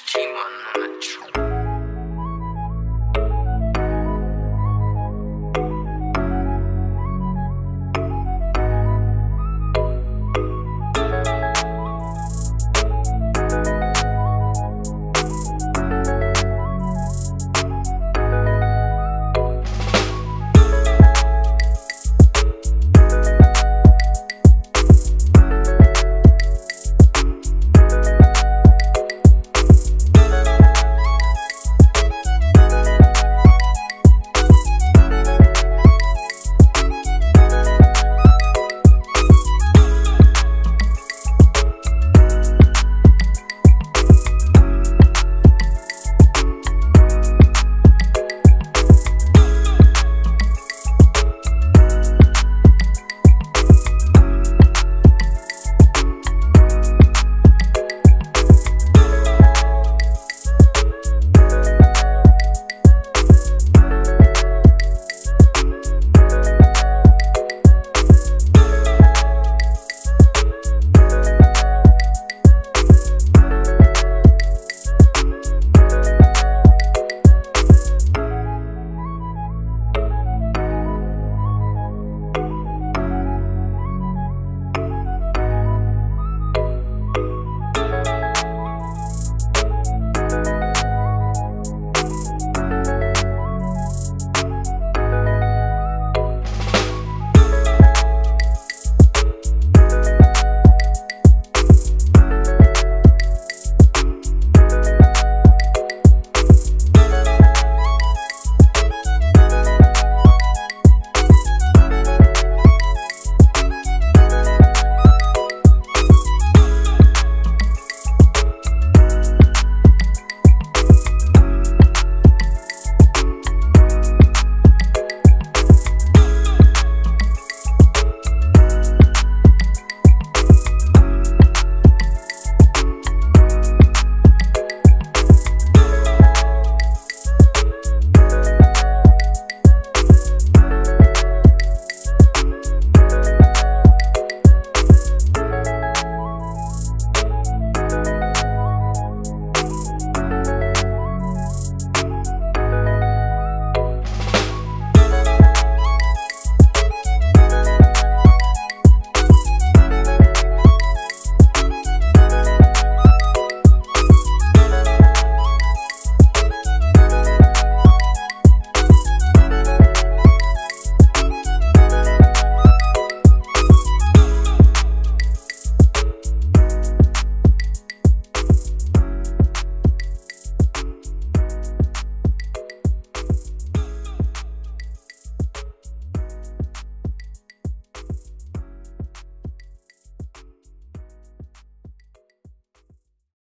Team on the track.